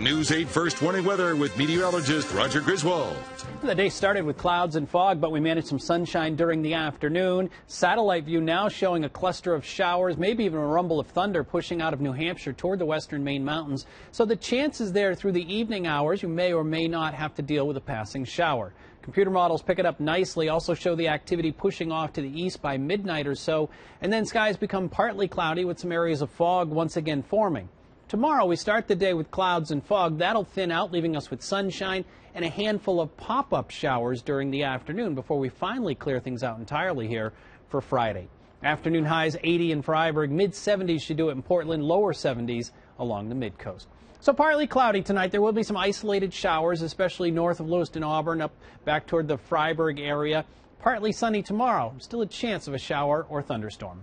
News 8 First 20 weather with meteorologist Roger Griswold. The day started with clouds and fog, but we managed some sunshine during the afternoon. Satellite view now showing a cluster of showers, maybe even a rumble of thunder pushing out of New Hampshire toward the western Maine mountains. So the chances there through the evening hours, you may or may not have to deal with a passing shower. Computer models pick it up nicely, also show the activity pushing off to the east by midnight or so, and then skies become partly cloudy with some areas of fog once again forming. Tomorrow we start the day with clouds and fog. That'll thin out, leaving us with sunshine and a handful of pop-up showers during the afternoon before we finally clear things out entirely here for Friday. Afternoon highs 80 in Fryeburg, mid 70s should do it in Portland, lower 70s along the mid coast. So partly cloudy tonight. There will be some isolated showers, especially north of Lewiston, Auburn, up back toward the Fryeburg area. Partly sunny tomorrow. Still a chance of a shower or thunderstorm.